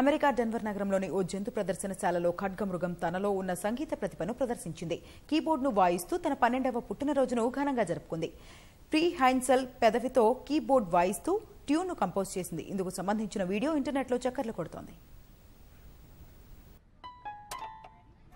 America Denver నగరంలోని ఓ జంతు ప్రదర్శనశాలలో ఖడ్గమృగం తనలో ఉన్న సంగీత ప్రతిభను ప్రదర్శించింది. కీబోర్డ్ను వాయిస్తూ తన పన్నెండవ పుట్టినరోజును ఘనంగా జరుపుకుంది. ప్రీ హైన్సెల్ పెదవితో కీబోర్డ్ వాయిస్తూ ట్యూన్ను కంపోజ్ చేసింది. ఇందుకు సంబంధించిన వీడియో ఇంటర్నెట్లో చక్కర్లు కొడుతోంది.